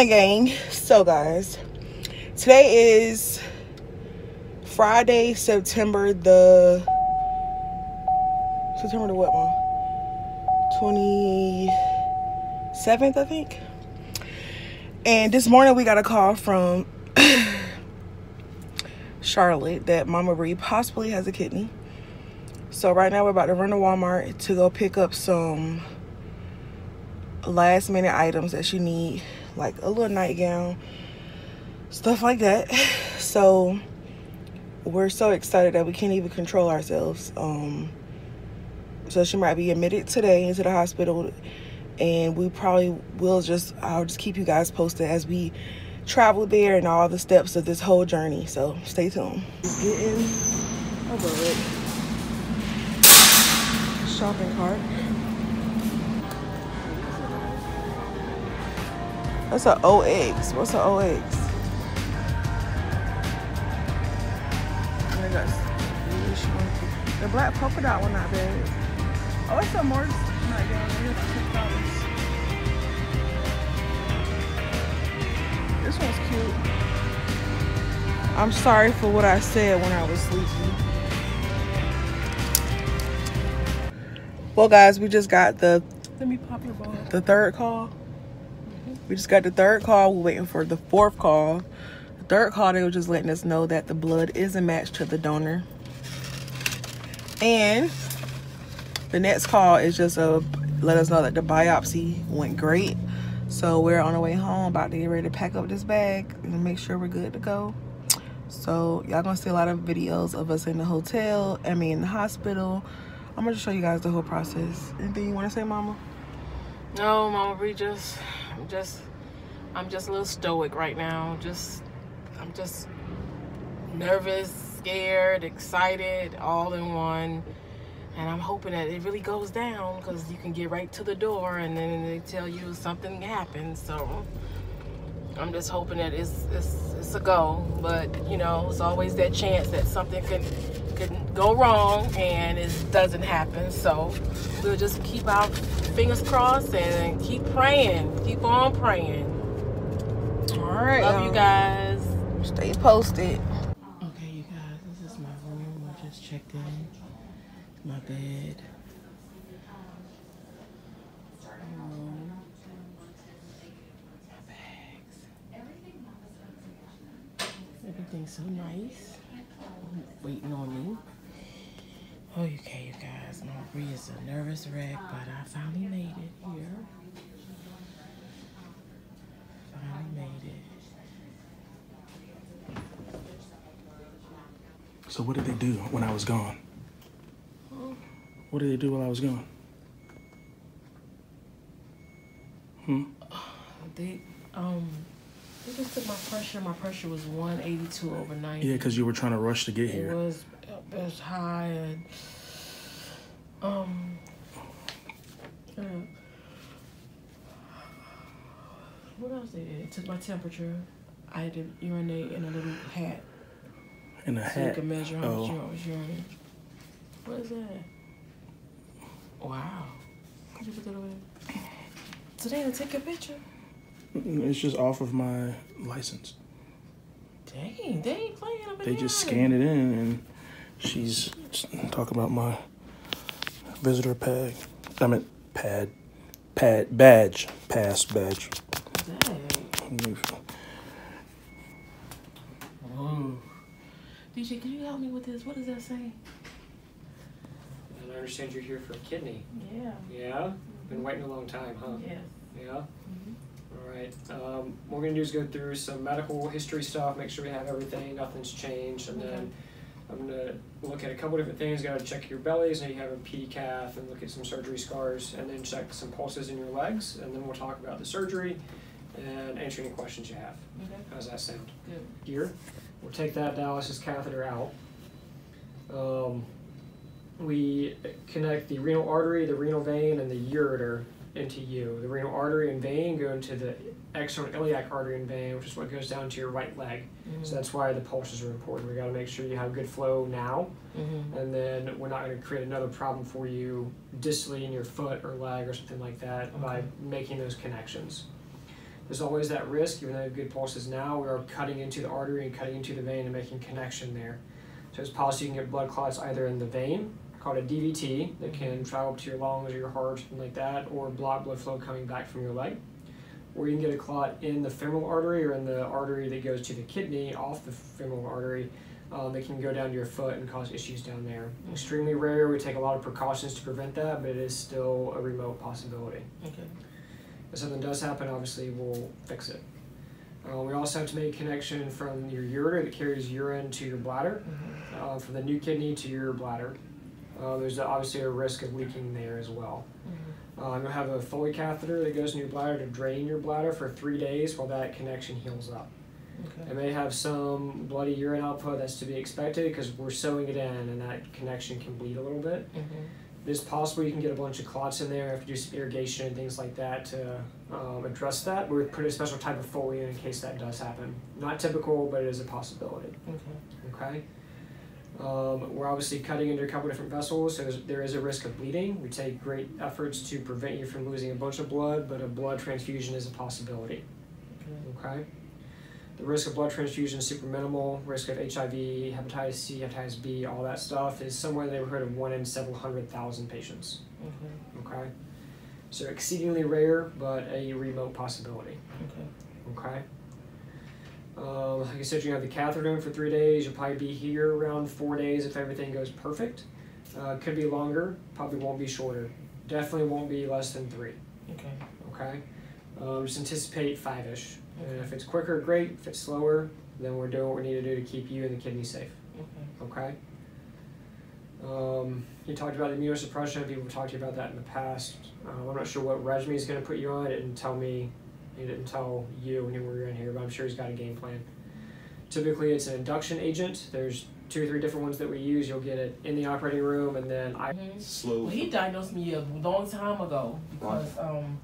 morning, gang. So, guys, today is Friday, September the September the what, mom? Twenty seventh, I think. And this morning we got a call from Charlotte that Mama Bri possibly has a kidney. So right now we're about to run to Walmart to go pick up some last minute items that she need, like a little nightgown, stuff like that. So we're so excited that we can't even control ourselves. Um, so she might be admitted today into the hospital, and we probably will just I'll just keep you guys posted as we travel there and all the steps of this whole journey. So stay tuned. Getting a bullet. Shopping cart. That's an OX. What's an OX? The black polka dot one not bad. Oh, it's a more six dollars. This one's cute. I'm sorry for what I said when I was sleeping. Well, guys, we just got the Let me pop your ball. the third call. We just got the third call. We're waiting for the fourth call. The third call, they were just letting us know that the blood is a match to the donor. And the next call is just a let us know that the biopsy went great. So we're on our way home, about to get ready to pack up this bag and make sure we're good to go. So y'all gonna see a lot of videos of us in the hotel, I mean in the hospital. I'm gonna show you guys the whole process. Anything you wanna say, mama? No, Mama we just, I'm just, I'm just a little stoic right now. Just, I'm just nervous, scared, excited, all in one. And I'm hoping that it really goes down because you can get right to the door and then they tell you something happened. So I'm just hoping that it's, it's, it's a go. But, you know, it's always that chance that something could, could go wrong and it doesn't happen. So we'll just keep our fingers crossed and keep praying. Keep on praying. All right. Love you y'all. guys. Stay posted. Okay, you guys, this is my room. I just checked in. My bed. Um, my bags. Everything's so nice. Waiting on me. Oh, okay, you guys. My Bri is a nervous wreck, but I finally made it here. Finally made it. So what did they do when I was gone? What did they do while I was gone? Hmm? They um they just took my pressure. My pressure was one eighty two over ninety. Yeah, because you were trying to rush to get It here. was it was high and um uh, what else did? It took my temperature. I had to urinate in a little hat In a so you hat. could measure how much Oh. you was urinating. What is that? Wow. Could you put that over there? So they to take a picture. It's just off of my license. Dang, they ain't playing up They just there. scanned it in, and she's talking about my visitor pad. I meant pad, pad, badge, pass badge. Dang. Oh. DJ, can you help me with this? What does that say? And I understand you're here for a kidney. Yeah. Yeah? Been waiting a long time, huh? Yes. Yeah? All right. Um, what we're going to do is go through some medical history stuff, make sure we have everything, nothing's changed, and then I'm going to look at a couple different things. Got to check your bellies, and you have a PD cath, and look at some surgery scars, and then check some pulses in your legs, and then we'll talk about the surgery and answer any questions you have. Okay. How's that sound? Good. Here, we'll take that dialysis catheter out. Um, we connect the renal artery, the renal vein, and the ureter into you. The renal artery and vein go into the external iliac artery and vein, which is what goes down to your right leg. So that's why the pulses are important. We got to make sure you have good flow now, Mm-hmm. and then we're not going to create another problem for you distally in your foot or leg or something like that by making those connections. There's always that risk, even though we have good pulses now, we are cutting into the artery and cutting into the vein and making connection there. So it's possible you can get blood clots either in the vein, called a DVT, that can travel up to your lungs or your heart, something like that, or block blood flow coming back from your leg. Or you can get a clot in the femoral artery or in the artery that goes to the kidney off the femoral artery. Um, that can go down to your foot and cause issues down there. Extremely rare. We take a lot of precautions to prevent that, but it is still a remote possibility. Okay. If something does happen, obviously we'll fix it. Uh, we also have to make a connection from your ureter that carries urine to your bladder, Mm-hmm. uh, from the new kidney to your bladder. Uh, there's obviously a risk of leaking there as well. Mm-hmm. Um, you'll have a Foley catheter that goes in your bladder to drain your bladder for three days while that connection heals up. Okay. It may have some bloody urine output that's to be expected because we're sewing it in and that connection can bleed a little bit. Mm-hmm. It is possible you can get a bunch of clots in there if you do some irrigation and things like that to um, address that. We put a special type of Foley in in case that does happen. Not typical, but it is a possibility. Okay. Okay. Um, we're obviously cutting into a couple different vessels, so there's, a risk of bleeding. We take great efforts to prevent you from losing a bunch of blood, but a blood transfusion is a possibility. Okay. Okay. The risk of blood transfusion is super minimal. Risk of HIV, hepatitis C, hepatitis B, all that stuff is somewhere in the neighborhood of one in several hundred thousand patients. Okay. Okay. So exceedingly rare, but a remote possibility. Okay. Okay. Um, like I said, you're going to have the catheter in for three days. You'll probably be here around four days if everything goes perfect. Uh, could be longer. Probably won't be shorter. Definitely won't be less than three. Okay. Okay. Um, just anticipate five-ish. And if it's quicker, great. If it's slower, then we're doing what we need to do to keep you and the kidney safe. Okay. Okay. Um, you talked about the immunosuppression. People have talked to you about that in the past. Uh, I'm not sure what regimen he's going to put you on. It didn't tell me. He didn't tell you when you were in here, but I'm sure he's got a game plan. Typically, it's an induction agent. There's two or three different ones that we use. You'll get it in the operating room, and then I. Mhm. Slow. Well, he diagnosed me a long time ago because um,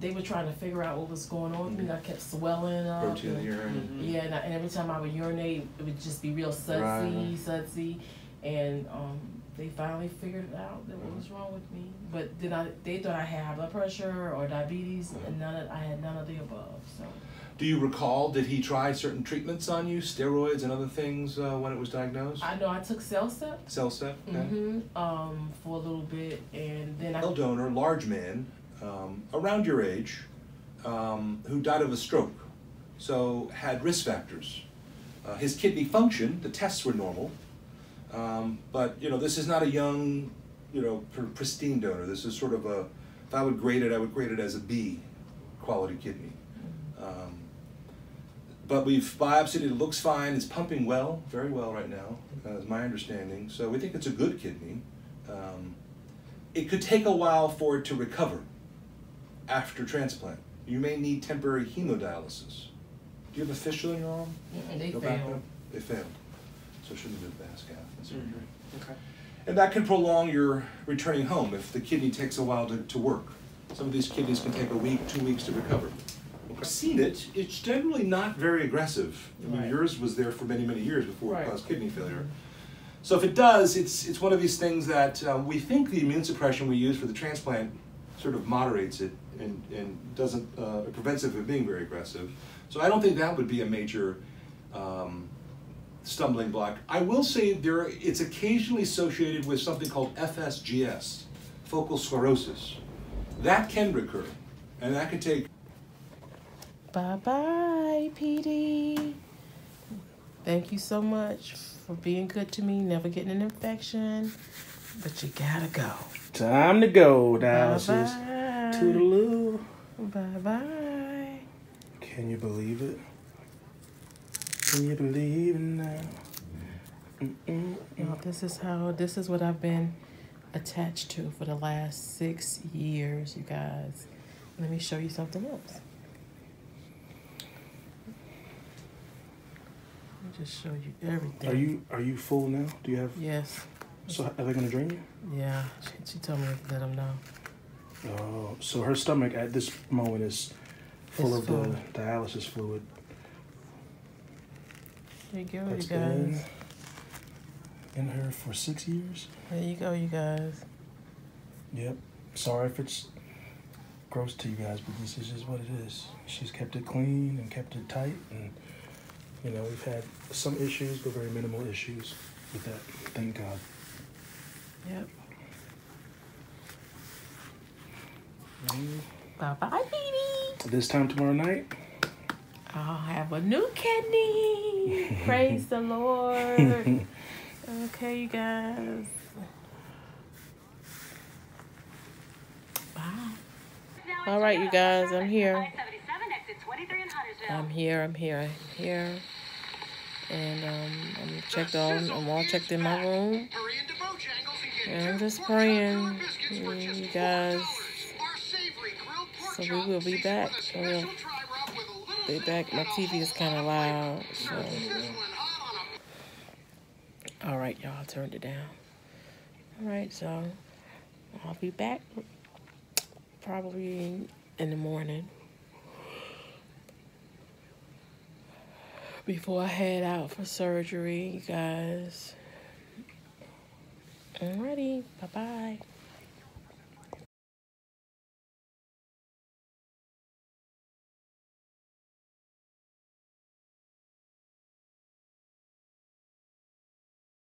they were trying to figure out what was going on with me. I kept swelling up. protein in the and- urine. Yeah, and, I, and every time I would urinate, it would just be real sudsy, Right. sudsy, and um, they finally figured out that what was wrong with me. But did I? They thought I had high blood pressure or diabetes, and none of I had none of the above. So Do you recall? Did he try certain treatments on you, steroids and other things uh, when it was diagnosed? I know I took CellCept CellCept. Okay. hmm um, for a little bit, and then I Cell donor, large man, um, around your age, um, who died of a stroke, so had risk factors. Uh, his kidney function, the tests were normal, um, but you know this is not a young, you know, pr- pristine donor. This is sort of a, if I would grade it, I would grade it as a B, quality kidney. Um, but we've biopsied it. It looks fine. It's pumping well, very well right now, uh, is my understanding. So we think it's a good kidney. Um, it could take a while for it to recover after transplant. You may need temporary hemodialysis. Do you have a fistula in your arm? Mm-mm, they back failed. up. They failed. So it shouldn't have been vas cath and surgery. Okay. And that can prolong your returning home if the kidney takes a while to, to work. Some of these kidneys can take a week, two weeks to recover. I've seen it. It's generally not very aggressive. I mean, Right. yours was there for many, many years before Right. it caused kidney failure. So if it does, it's it's one of these things that um, we think the immune suppression we use for the transplant sort of moderates it and, and doesn't uh, prevents it from being very aggressive. So I don't think that would be a major um, stumbling block. I will say there it's occasionally associated with something called FSGS, focal sclerosis. That can recur, and that can take Bye bye, PD. Thank you so much for being good to me, never getting an infection. But you gotta go. Time to go, Bye dialysis. bye. Toodaloo. Bye bye. Can you believe it? Can you believe? Mm-mm. Well, this is how this is what I've been attached to for the last six years, you guys. Let me show you something else. Let me just show you everything. Are you are you full now? Do you have? Yes. So are they gonna drain you? Yeah. She, she told me to let them know. Oh, so her stomach at this moment is full It's of full. the dialysis fluid. There you go, you guys. been in her for six years. There you go, you guys. Yep. Sorry if it's gross to you guys, but this is just what it is. She's kept it clean and kept it tight, and you know we've had some issues, but very minimal issues with that. Thank God. Yep. Mm. Bye bye, baby. This time tomorrow night, I'll have a new kidney. Praise the Lord. Okay, you guys. Bye. All right, you guys, I'm here. I'm here, I'm here, I'm here. And um, I'm checked on, I'm all checked in my room. And I'm just praying, you guys. So we will be back. We'll be back. My TV is kind of loud, so. All right, y'all, turned it down. All right, so I'll be back probably in the morning before I head out for surgery, you guys. Alrighty, bye bye.